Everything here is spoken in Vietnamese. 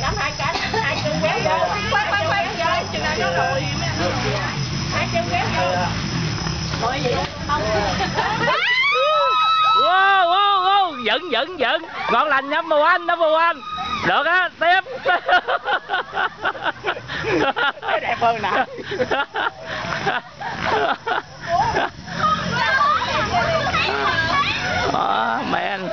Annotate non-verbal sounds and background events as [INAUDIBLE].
Đám hai cánh, hai chân quéo vô. Quay quay quay vô, chừng nào nó lùi. Hai chân quéo vô. Lùi gì? Không. Wow, wow, wow, giận, giận, giận Ngon lành nhắm mù anh, nó mù anh Được á, tiếp Đẹp hơn nè [LAUGHS] Oh, anh